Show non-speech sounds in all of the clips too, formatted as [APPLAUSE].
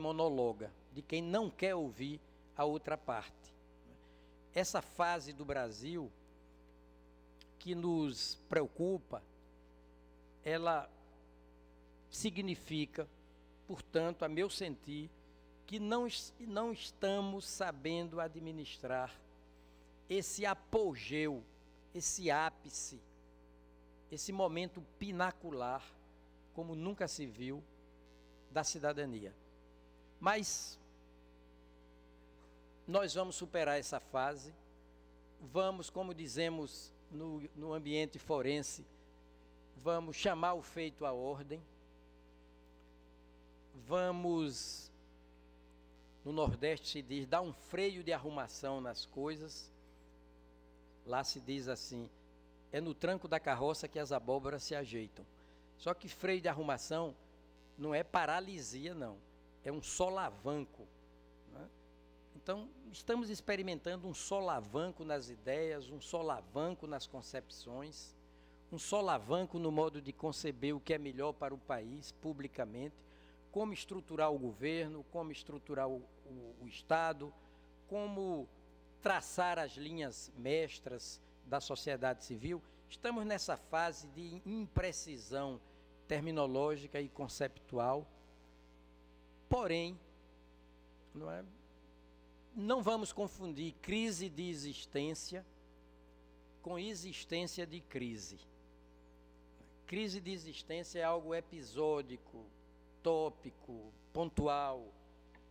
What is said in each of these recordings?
monologa, de quem não quer ouvir a outra parte. Essa fase do Brasil que nos preocupa, ela significa, portanto, a meu sentir, que não, não estamos sabendo administrar esse apogeu, esse ápice, esse momento pinacular, como nunca se viu, da cidadania. Mas nós vamos superar essa fase, vamos, como dizemos no, no ambiente forense, vamos chamar o feito à ordem, vamos, no Nordeste se diz, dar um freio de arrumação nas coisas. Lá se diz assim: é no tranco da carroça que as abóboras se ajeitam. Só que freio de arrumação não é paralisia, não. É um solavanco. Né? Então, estamos experimentando um solavanco nas ideias, um solavanco nas concepções, um solavanco no modo de conceber o que é melhor para o país, publicamente, como estruturar o governo, como estruturar o, o, o Estado, como traçar as linhas mestras da sociedade civil. Estamos nessa fase de imprecisão terminológica e conceptual. Porém, não, é, não vamos confundir crise de existência com existência de crise. Crise de existência é algo episódico, tópico, pontual,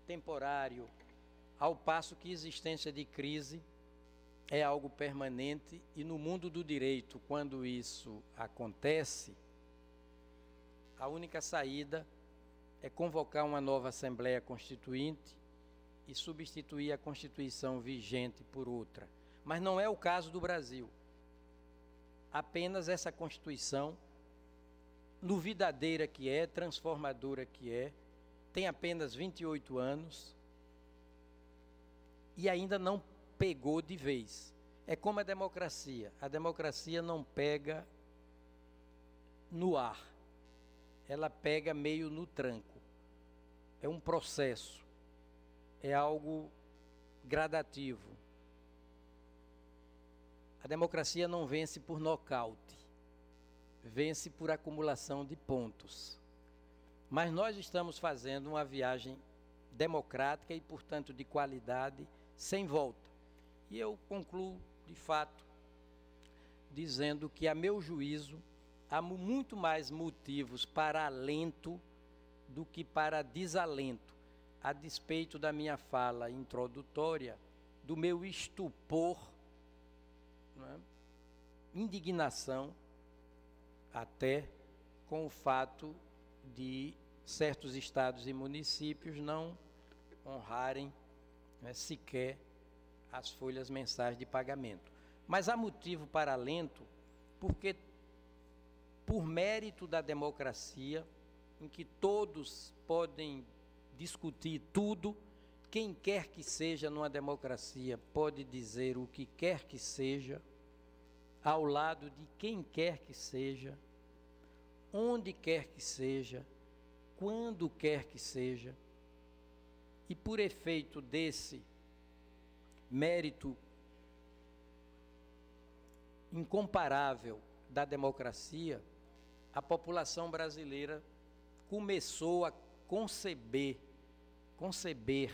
temporário, ao passo que existência de crise é algo permanente e no mundo do direito, quando isso acontece, a única saída é convocar uma nova Assembleia Constituinte e substituir a Constituição vigente por outra. Mas não é o caso do Brasil. Apenas essa Constituição, novidadeira que é, transformadora que é, tem apenas 28 anos e ainda não pegou de vez. É como a democracia. A democracia não pega no ar ela pega meio no tranco. É um processo, é algo gradativo. A democracia não vence por nocaute, vence por acumulação de pontos. Mas nós estamos fazendo uma viagem democrática e, portanto, de qualidade, sem volta. E eu concluo, de fato, dizendo que, a meu juízo, há muito mais motivos para alento do que para desalento, a despeito da minha fala introdutória, do meu estupor, é? indignação, até com o fato de certos estados e municípios não honrarem é, sequer as folhas mensais de pagamento. Mas há motivo para alento, porque por mérito da democracia, em que todos podem discutir tudo, quem quer que seja numa democracia pode dizer o que quer que seja, ao lado de quem quer que seja, onde quer que seja, quando quer que seja, e por efeito desse mérito incomparável da democracia, a população brasileira começou a conceber, conceber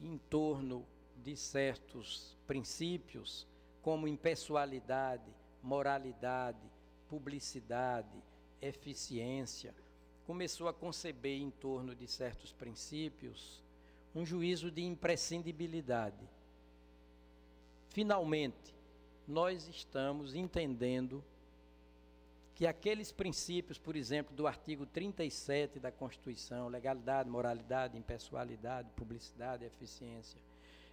em torno de certos princípios, como impessoalidade, moralidade, publicidade, eficiência, começou a conceber em torno de certos princípios um juízo de imprescindibilidade. Finalmente, nós estamos entendendo que aqueles princípios, por exemplo, do artigo 37 da Constituição, legalidade, moralidade, impessoalidade, publicidade, eficiência,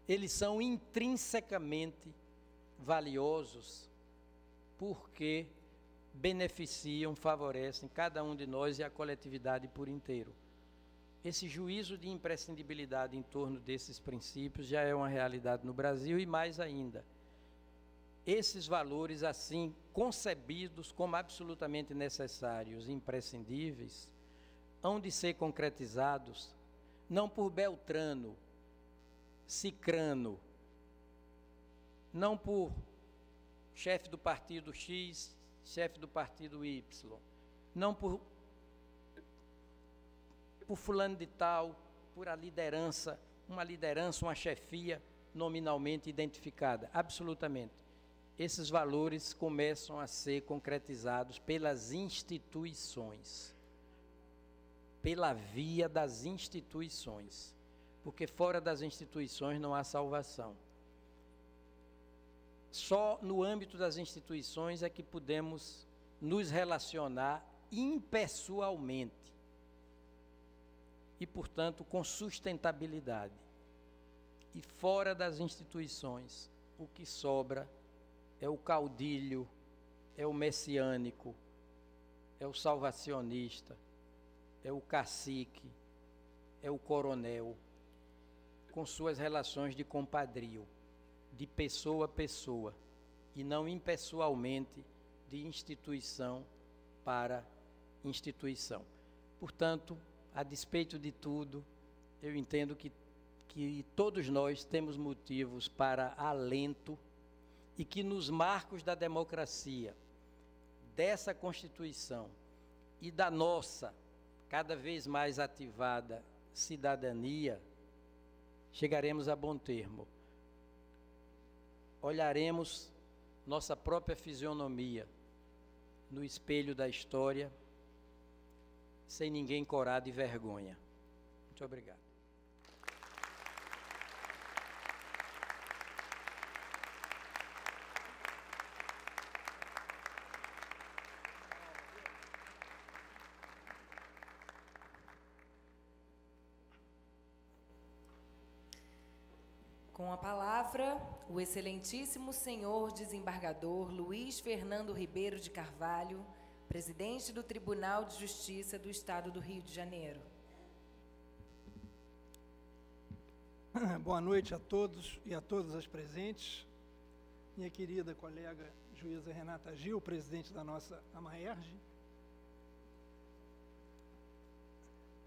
eles são intrinsecamente valiosos porque beneficiam, favorecem cada um de nós e a coletividade por inteiro. Esse juízo de imprescindibilidade em torno desses princípios já é uma realidade no Brasil e mais ainda esses valores, assim concebidos como absolutamente necessários e imprescindíveis, hão de ser concretizados não por Beltrano, Cicrano, não por chefe do partido X, chefe do partido Y, não por, por fulano de tal, por a liderança, uma liderança, uma chefia nominalmente identificada, absolutamente. Esses valores começam a ser concretizados pelas instituições, pela via das instituições, porque fora das instituições não há salvação. Só no âmbito das instituições é que podemos nos relacionar impessoalmente e, portanto, com sustentabilidade. E fora das instituições, o que sobra é o caudilho, é o messiânico, é o salvacionista, é o cacique, é o coronel, com suas relações de compadrio, de pessoa a pessoa, e não impessoalmente de instituição para instituição. Portanto, a despeito de tudo, eu entendo que, que todos nós temos motivos para alento e que nos marcos da democracia, dessa Constituição e da nossa, cada vez mais ativada cidadania, chegaremos a bom termo. Olharemos nossa própria fisionomia no espelho da história sem ninguém corar de vergonha. Muito obrigado. Com a o excelentíssimo senhor desembargador Luiz Fernando Ribeiro de Carvalho, presidente do Tribunal de Justiça do Estado do Rio de Janeiro. [CLEARS THROAT] Boa noite a todos e a todas as presentes. Minha querida colega juíza Renata Gil, presidente da nossa AMAERJ.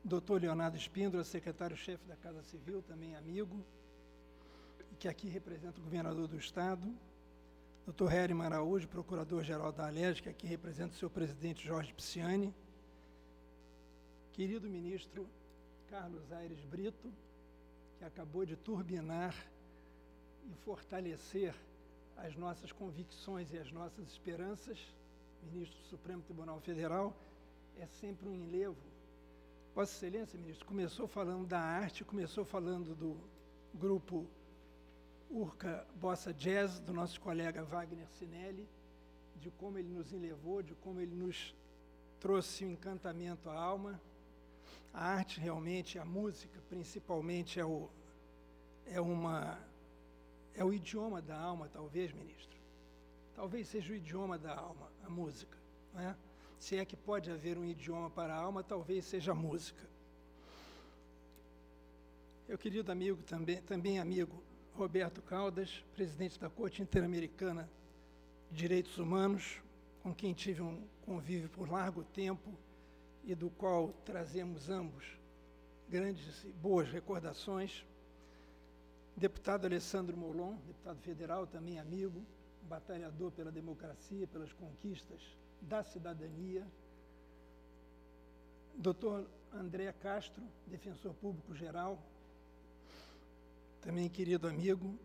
Doutor Leonardo Espíndola, secretário-chefe da Casa Civil, também amigo, que aqui representa o governador do Estado. Dr. Harry Araújo, procurador-geral da Alerj, que aqui representa o seu presidente Jorge Pisciani. Querido ministro Carlos Aires Brito, que acabou de turbinar e fortalecer as nossas convicções e as nossas esperanças, ministro do Supremo Tribunal Federal, é sempre um enlevo. Vossa Excelência, ministro, começou falando da arte, começou falando do grupo Urca Bossa Jazz, do nosso colega Wagner Sinelli, de como ele nos enlevou, de como ele nos trouxe o um encantamento à alma. A arte realmente, a música principalmente é o é uma é o idioma da alma, talvez, ministro. Talvez seja o idioma da alma, a música, né? Se é que pode haver um idioma para a alma, talvez seja a música. Meu querido amigo, também, também amigo Roberto Caldas, presidente da Corte Interamericana de Direitos Humanos, com quem tive um convívio por largo tempo e do qual trazemos ambos grandes e boas recordações. Deputado Alessandro Molon, deputado federal, também amigo, batalhador pela democracia, pelas conquistas da cidadania. Doutor André Castro, defensor público geral, também querido amigo,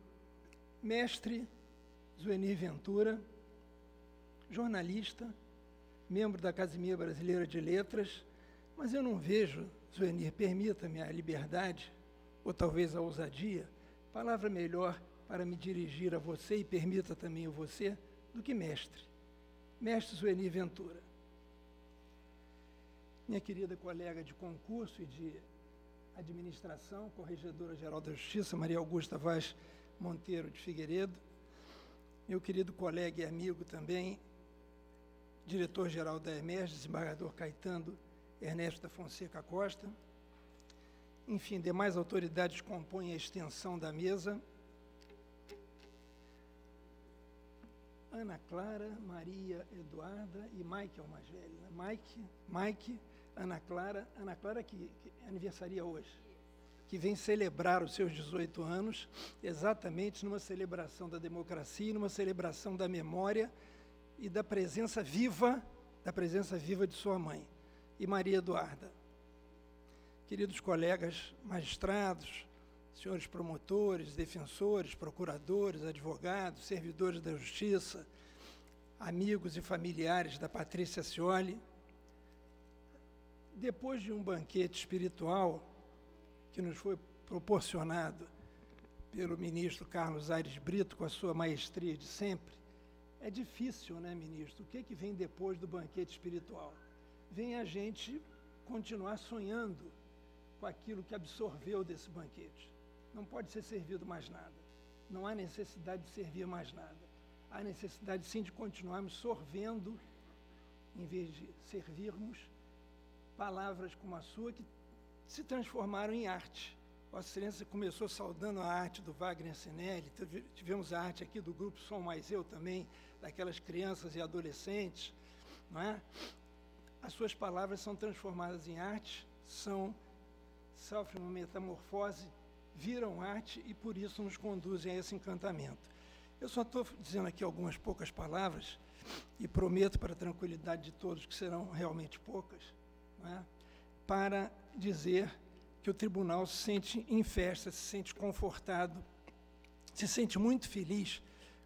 mestre Zuenir Ventura, jornalista, membro da Academia Brasileira de Letras, mas eu não vejo, Zuenir, permita-me a liberdade, ou talvez a ousadia, palavra melhor para me dirigir a você e permita também a você, do que mestre. Mestre Zuenir Ventura. Minha querida colega de concurso e de Administração, Corregedora-Geral da Justiça, Maria Augusta Vaz Monteiro de Figueiredo, meu querido colega e amigo também, diretor-geral da EMERG, desembargador Caetano Ernesto da Fonseca Costa, enfim, demais autoridades compõem a extensão da mesa. Ana Clara, Maria Eduarda e Mike é o mais velho. Né? Mike, Mike, Ana Clara, Ana Clara que, que aniversaria hoje. que vem celebrar os seus 18 anos, exatamente numa celebração da democracia, numa celebração da memória e da presença viva, da presença viva de sua mãe, e Maria Eduarda. Queridos colegas magistrados, senhores promotores, defensores, procuradores, advogados, servidores da justiça, amigos e familiares da Patrícia Cioli, depois de um banquete espiritual que nos foi proporcionado pelo ministro Carlos Aires Brito, com a sua maestria de sempre, é difícil, né, ministro? O que, que vem depois do banquete espiritual? Vem a gente continuar sonhando com aquilo que absorveu desse banquete. Não pode ser servido mais nada. Não há necessidade de servir mais nada. Há necessidade, sim, de continuarmos sorvendo, em vez de servirmos, palavras como a sua que se transformaram em arte. Vossa Excelência começou saudando a arte do Wagner Sinelli, tivemos a arte aqui do grupo Som Mais Eu também, daquelas crianças e adolescentes, não é? As suas palavras são transformadas em arte, são sofrem uma metamorfose, viram arte e por isso nos conduzem a esse encantamento. Eu só estou dizendo aqui algumas poucas palavras e prometo para a tranquilidade de todos que serão realmente poucas, é? para dizer que o tribunal se sente em festa, se sente confortado, se sente muito feliz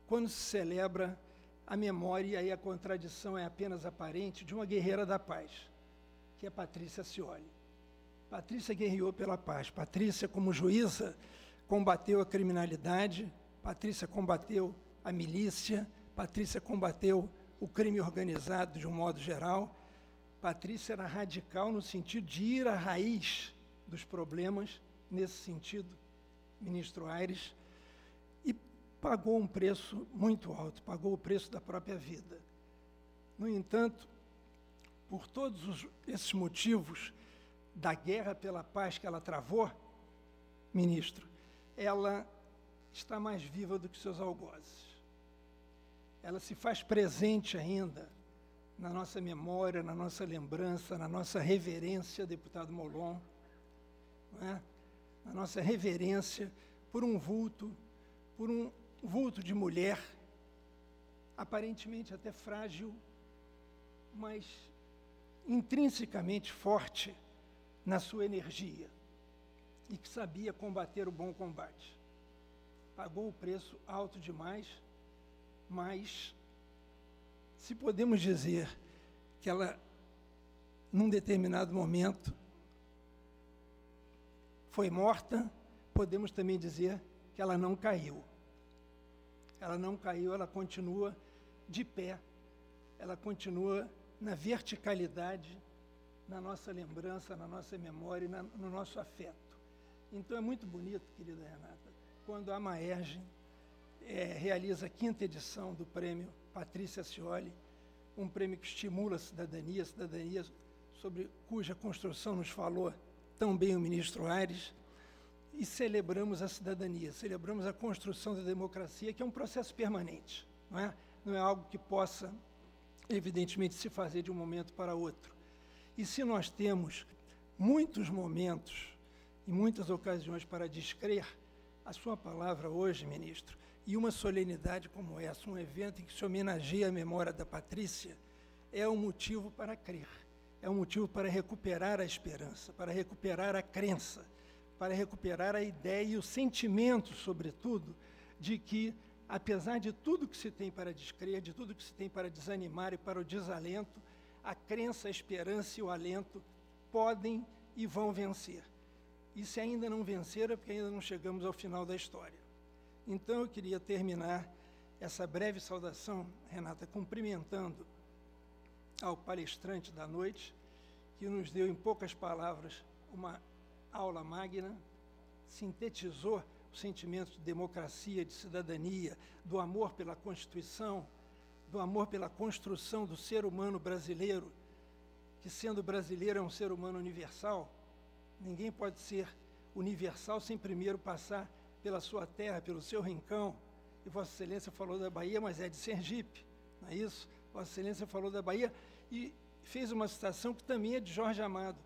quando se celebra a memória, e a contradição é apenas aparente, de uma guerreira da paz, que é Patrícia Cioli. Patrícia guerreou pela paz. Patrícia, como juíza, combateu a criminalidade, Patrícia combateu a milícia, Patrícia combateu o crime organizado de um modo geral, Patrícia era radical no sentido de ir à raiz dos problemas, nesse sentido, ministro Aires, e pagou um preço muito alto, pagou o preço da própria vida. No entanto, por todos os, esses motivos da guerra pela paz que ela travou, ministro, ela está mais viva do que seus algozes. Ela se faz presente ainda na nossa memória, na nossa lembrança, na nossa reverência, deputado Molon, é? na nossa reverência por um vulto, por um vulto de mulher, aparentemente até frágil, mas intrinsecamente forte na sua energia e que sabia combater o bom combate. Pagou o preço alto demais, mas se podemos dizer que ela, num determinado momento, foi morta, podemos também dizer que ela não caiu. Ela não caiu, ela continua de pé, ela continua na verticalidade, na nossa lembrança, na nossa memória na, no nosso afeto. Então é muito bonito, querida Renata, quando a Maerge é, realiza a quinta edição do prêmio Patrícia Cioli, um prêmio que estimula a cidadania, a cidadania sobre cuja construção nos falou tão bem o ministro Aires, e celebramos a cidadania, celebramos a construção da democracia, que é um processo permanente, não é? Não é algo que possa, evidentemente, se fazer de um momento para outro. E se nós temos muitos momentos e muitas ocasiões para descrer, a sua palavra hoje, ministro, e uma solenidade como essa, um evento em que se homenageia a memória da Patrícia, é um motivo para crer, é um motivo para recuperar a esperança, para recuperar a crença, para recuperar a ideia e o sentimento, sobretudo, de que, apesar de tudo que se tem para descrer, de tudo que se tem para desanimar e para o desalento, a crença, a esperança e o alento podem e vão vencer. E se ainda não venceram, é porque ainda não chegamos ao final da história. Então eu queria terminar essa breve saudação, Renata, cumprimentando ao palestrante da noite, que nos deu em poucas palavras uma aula magna, sintetizou o sentimento de democracia, de cidadania, do amor pela Constituição, do amor pela construção do ser humano brasileiro, que sendo brasileiro é um ser humano universal. Ninguém pode ser universal sem primeiro passar pela sua terra, pelo seu rincão. E Vossa Excelência falou da Bahia, mas é de Sergipe, não é isso? Vossa Excelência falou da Bahia e fez uma citação que também é de Jorge Amado.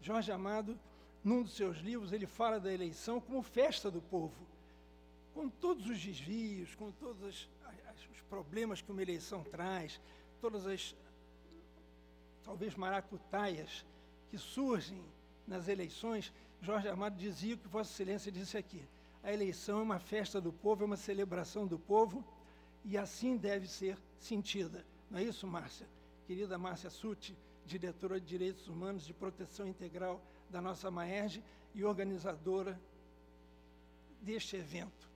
Jorge Amado num dos seus livros, ele fala da eleição como festa do povo, com todos os desvios, com todos os problemas que uma eleição traz, todas as, talvez, maracutaias que surgem nas eleições. Jorge Amado dizia o que Vossa Excelência disse aqui. A eleição é uma festa do povo, é uma celebração do povo, e assim deve ser sentida. Não é isso, Márcia? Querida Márcia Sutti, diretora de Direitos Humanos e Proteção Integral da nossa Maerge e organizadora deste evento,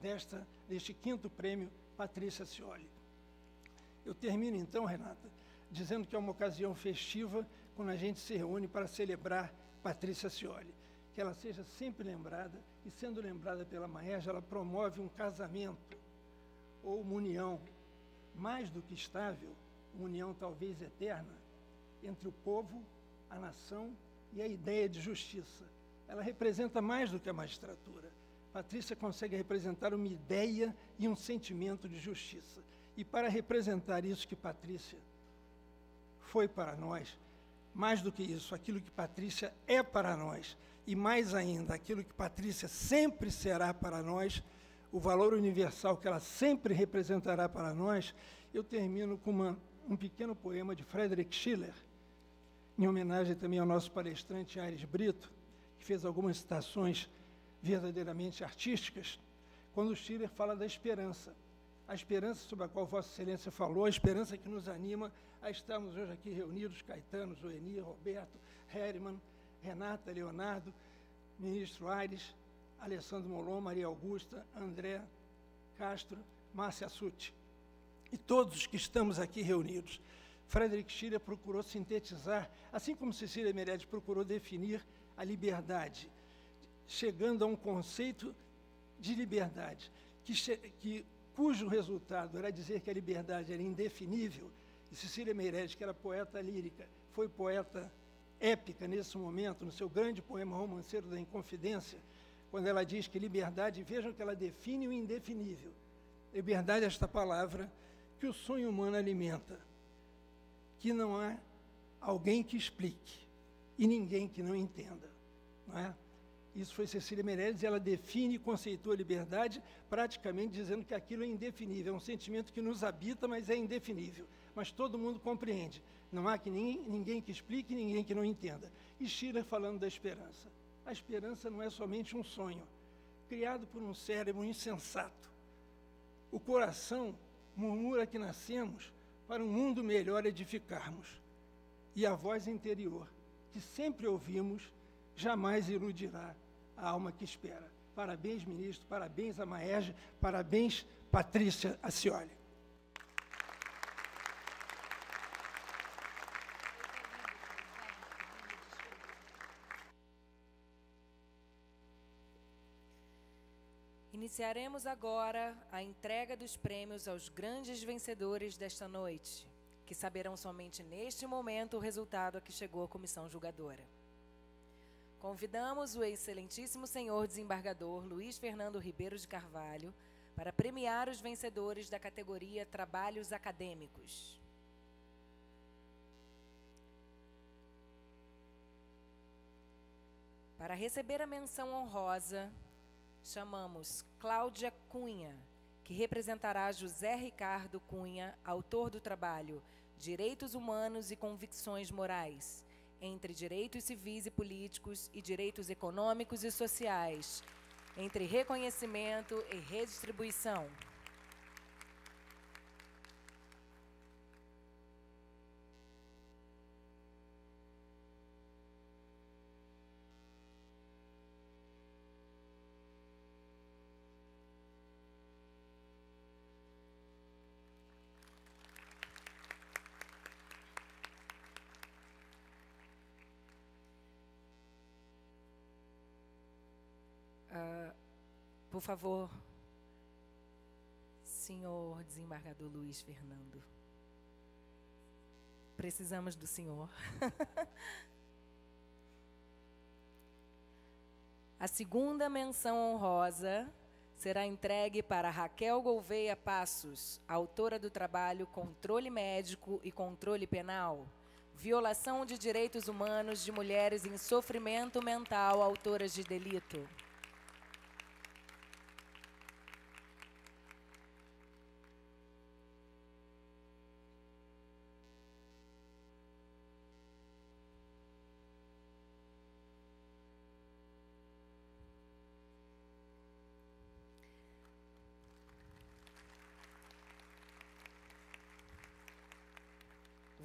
desta, deste quinto prêmio Patrícia Cioli. Eu termino então, Renata, dizendo que é uma ocasião festiva quando a gente se reúne para celebrar Patrícia Cioli. Que ela seja sempre lembrada, e sendo lembrada pela Maerge, ela promove um casamento ou uma união mais do que estável, uma união talvez eterna, entre o povo, a nação e a ideia de justiça. Ela representa mais do que a magistratura. Patrícia consegue representar uma ideia e um sentimento de justiça. E para representar isso que Patrícia foi para nós, mais do que isso, aquilo que Patrícia é para nós, e mais ainda, aquilo que Patrícia sempre será para nós, o valor universal que ela sempre representará para nós, eu termino com uma, um pequeno poema de Frederick Schiller, em homenagem também ao nosso palestrante Aires Brito, que fez algumas citações verdadeiramente artísticas, quando Schiller fala da esperança. A esperança sobre a qual Vossa Excelência falou, a esperança que nos anima a estarmos hoje aqui reunidos, Caetano, Zoeni, Roberto, Herman, Renata, Leonardo, ministro Aires, Alessandro Molon, Maria Augusta, André Castro, Márcia Sutti. E todos os que estamos aqui reunidos. Frederick Schiller procurou sintetizar, assim como Cecília Meirelles procurou definir a liberdade, chegando a um conceito de liberdade, que, que, cujo resultado era dizer que a liberdade era indefinível, e Cecília Meirelles, que era poeta lírica, foi poeta épica nesse momento, no seu grande poema Romanceiro da Inconfidência, quando ela diz que liberdade, vejam que ela define o indefinível. Liberdade é esta palavra que o sonho humano alimenta que não há alguém que explique e ninguém que não entenda. Não é? Isso foi Cecília Meirelles, e ela define e conceitua a liberdade praticamente dizendo que aquilo é indefinível, é um sentimento que nos habita, mas é indefinível. Mas todo mundo compreende. Não há que ninguém, ninguém que explique, ninguém que não entenda. E Schiller falando da esperança. A esperança não é somente um sonho, criado por um cérebro insensato. O coração murmura que nascemos para um mundo melhor edificarmos. E a voz interior, que sempre ouvimos, jamais iludirá a alma que espera. Parabéns, ministro, parabéns a Maege, parabéns, Patrícia Acioli. Iniciaremos agora a entrega dos prêmios aos grandes vencedores desta noite, que saberão somente neste momento o resultado a que chegou a comissão julgadora. Convidamos o excelentíssimo senhor desembargador Luiz Fernando Ribeiro de Carvalho para premiar os vencedores da categoria Trabalhos Acadêmicos. Para receber a menção honrosa, chamamos Cláudia Cunha, que representará José Ricardo Cunha, autor do trabalho Direitos Humanos e Convicções Morais, entre direitos civis e políticos e direitos econômicos e sociais, entre reconhecimento e redistribuição. Por favor, senhor desembargador Luiz Fernando. Precisamos do senhor. [LAUGHS] A segunda menção honrosa será entregue para Raquel Gouveia Passos, autora do trabalho Controle Médico e Controle Penal, violação de direitos humanos de mulheres em sofrimento mental autoras de delito.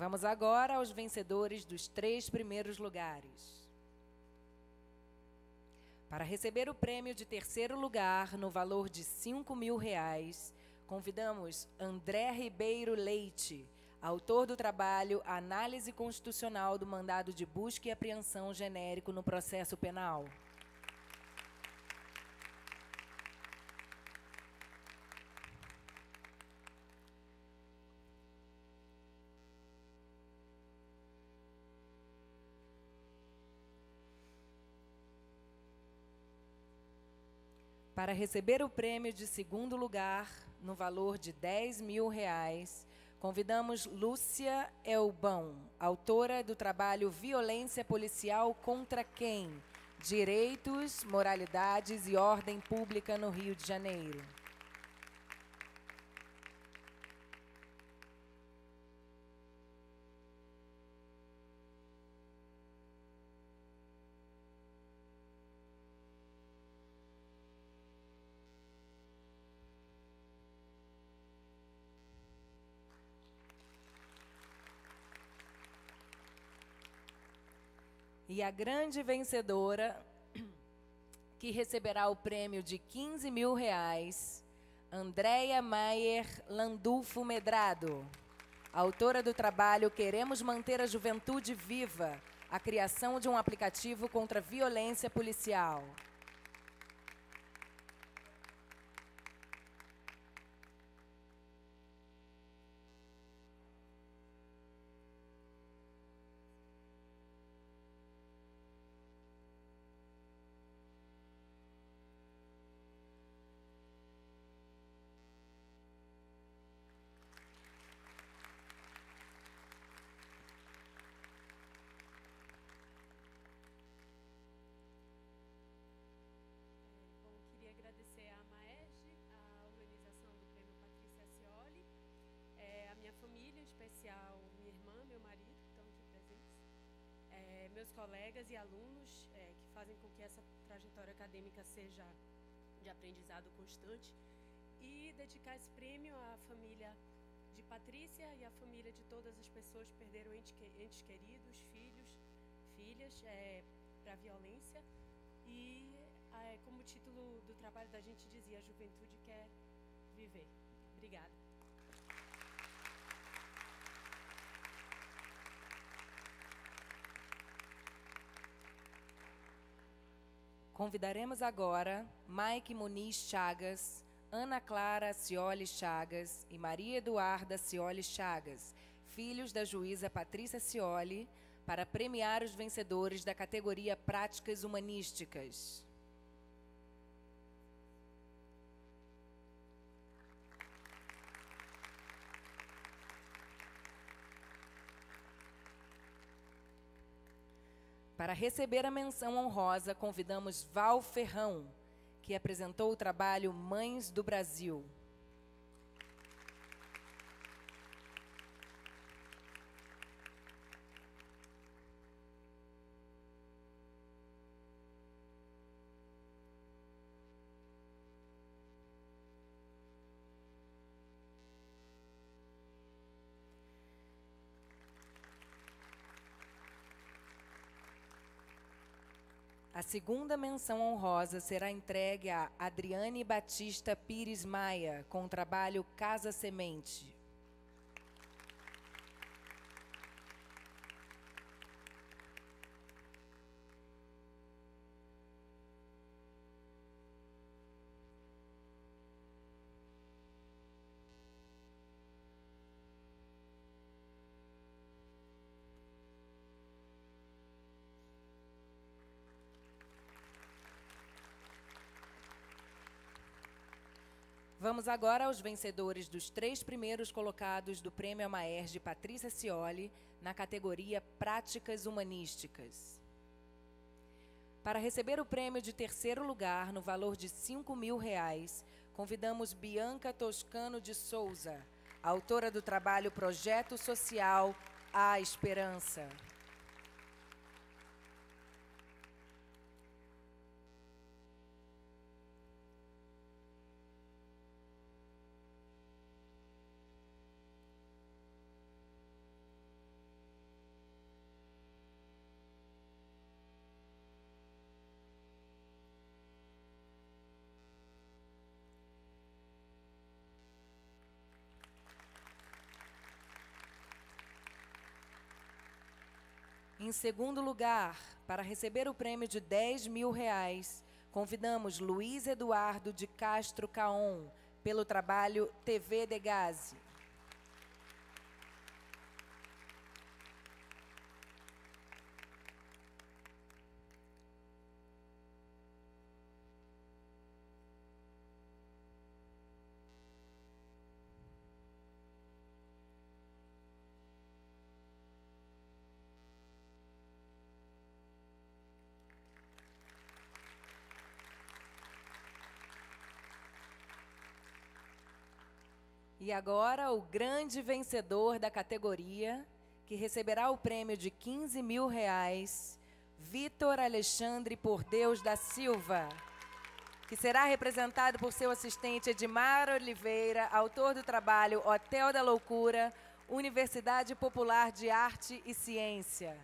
Vamos agora aos vencedores dos três primeiros lugares. Para receber o prêmio de terceiro lugar, no valor de cinco mil reais, convidamos André Ribeiro Leite, autor do trabalho Análise Constitucional do Mandado de Busca e Apreensão Genérico no Processo Penal. Para receber o prêmio de segundo lugar, no valor de 10 mil reais, convidamos Lúcia Elbão, autora do trabalho Violência Policial contra quem? Direitos, Moralidades e Ordem Pública no Rio de Janeiro. E a grande vencedora, que receberá o prêmio de 15 mil reais, Andréia Maier Landulfo Medrado, autora do trabalho Queremos Manter a Juventude Viva, a criação de um aplicativo contra a violência policial. Meus colegas e alunos eh, que fazem com que essa trajetória acadêmica seja de aprendizado constante e dedicar esse prêmio à família de Patrícia e à família de todas as pessoas que perderam entes queridos, filhos, filhas, para a violência. E eh, como o título do trabalho da gente dizia, a juventude quer viver. Obrigada. Convidaremos agora Mike Muniz Chagas, Ana Clara Cioli Chagas e Maria Eduarda Cioli Chagas, filhos da juíza Patrícia Cioli, para premiar os vencedores da categoria Práticas Humanísticas. Para receber a menção honrosa, convidamos Val Ferrão, que apresentou o trabalho Mães do Brasil. A segunda menção honrosa será entregue a Adriane Batista Pires Maia, com o trabalho Casa Semente. Vamos agora aos vencedores dos três primeiros colocados do Prêmio Amaerge Patrícia Cioli na categoria Práticas Humanísticas. Para receber o prêmio de terceiro lugar, no valor de cinco mil reais, convidamos Bianca Toscano de Souza, autora do trabalho Projeto Social A Esperança. Em segundo lugar, para receber o prêmio de 10 mil reais, convidamos Luiz Eduardo de Castro Caon, pelo trabalho TV de Gaze. E agora o grande vencedor da categoria, que receberá o prêmio de 15 mil reais, Vitor Alexandre Por Deus da Silva, que será representado por seu assistente Edmar Oliveira, autor do trabalho Hotel da Loucura, Universidade Popular de Arte e Ciência.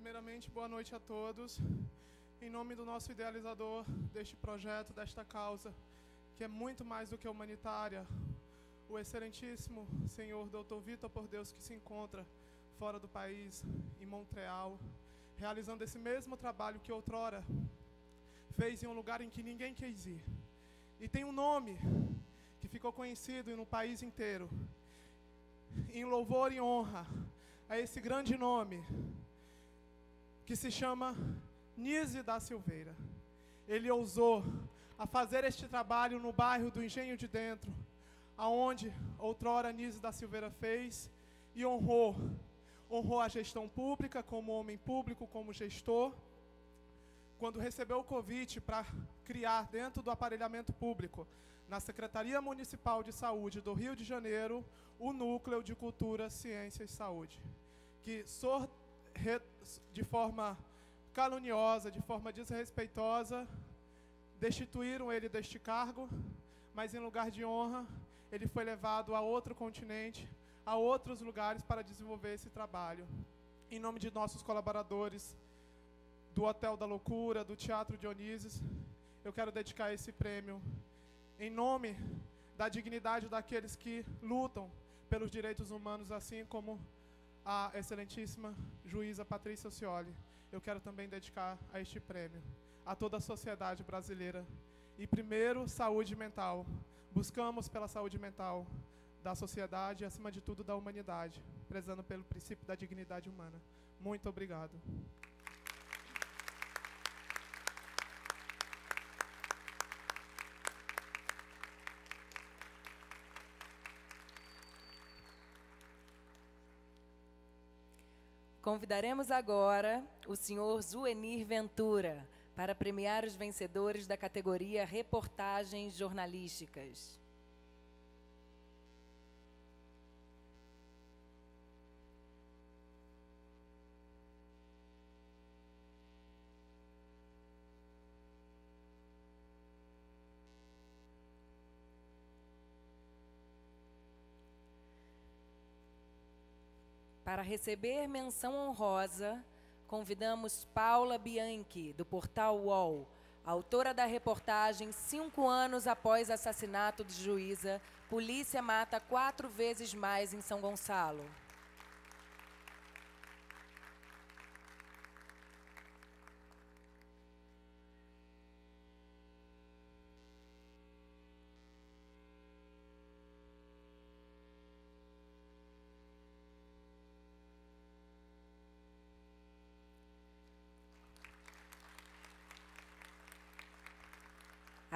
Primeiramente, boa noite a todos. Em nome do nosso idealizador deste projeto, desta causa, que é muito mais do que humanitária, o excelentíssimo senhor Dr. Vitor Por Deus, que se encontra fora do país, em Montreal, realizando esse mesmo trabalho que outrora fez em um lugar em que ninguém quis ir. E tem um nome que ficou conhecido no país inteiro, em louvor e honra a esse grande nome que se chama Nise da Silveira. Ele ousou a fazer este trabalho no bairro do Engenho de Dentro, aonde outrora Nise da Silveira fez e honrou. Honrou a gestão pública como homem público, como gestor. Quando recebeu o convite para criar dentro do aparelhamento público, na Secretaria Municipal de Saúde do Rio de Janeiro, o Núcleo de Cultura, Ciência e Saúde, que de forma caluniosa, de forma desrespeitosa, destituíram ele deste cargo, mas em lugar de honra, ele foi levado a outro continente, a outros lugares para desenvolver esse trabalho. Em nome de nossos colaboradores do Hotel da Loucura, do Teatro Dionísio, eu quero dedicar esse prêmio em nome da dignidade daqueles que lutam pelos direitos humanos, assim como a excelentíssima juíza Patrícia Cioli. Eu quero também dedicar a este prêmio a toda a sociedade brasileira. E primeiro, saúde mental. Buscamos pela saúde mental da sociedade e, acima de tudo, da humanidade, prezando pelo princípio da dignidade humana. Muito obrigado. Convidaremos agora o senhor Zuenir Ventura para premiar os vencedores da categoria Reportagens Jornalísticas. Para receber menção honrosa, convidamos Paula Bianchi, do portal UOL, autora da reportagem Cinco anos após assassinato de juíza, polícia mata quatro vezes mais em São Gonçalo.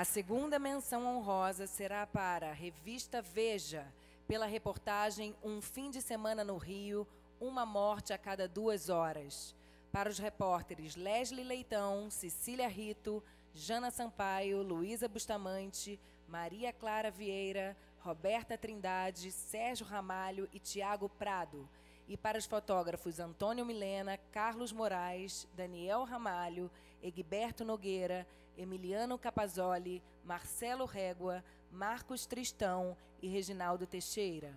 A segunda menção honrosa será para a revista Veja, pela reportagem Um Fim de Semana no Rio, uma morte a cada duas horas. Para os repórteres Leslie Leitão, Cecília Rito, Jana Sampaio, Luísa Bustamante, Maria Clara Vieira, Roberta Trindade, Sérgio Ramalho e Tiago Prado. E para os fotógrafos Antônio Milena, Carlos Moraes, Daniel Ramalho, Egberto Nogueira, Emiliano Capazoli, Marcelo Régua, Marcos Tristão e Reginaldo Teixeira.